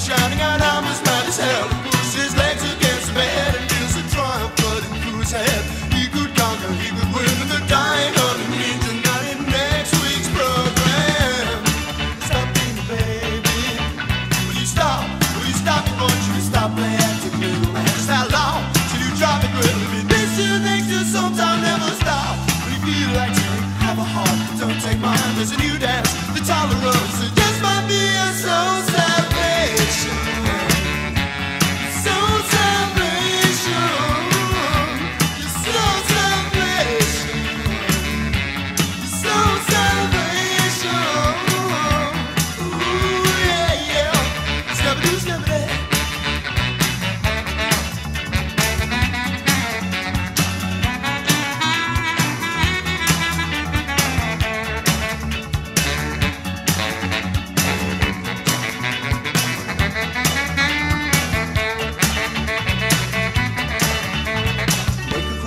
shining out armors, mad as hell. Mine. There's a new dance, the tolerance.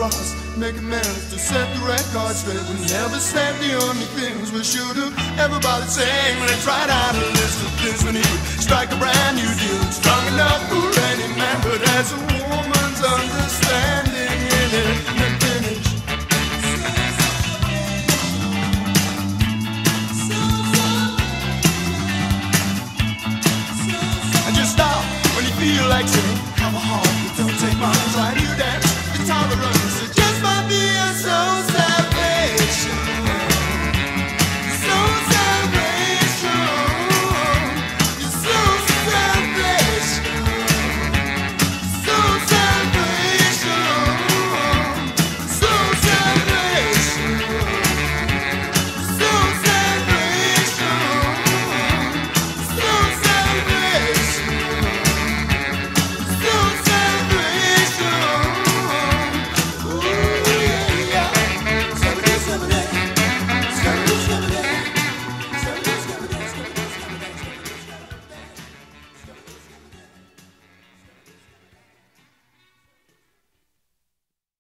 Make a cross, make amends to set the record straight. We never said the only things we should have. Everybody saying, let's write out a list of things we need. Strike a brand new deal, strong enough for any man, but as a woman's understanding in it, finish. And just stop when you feel like saying,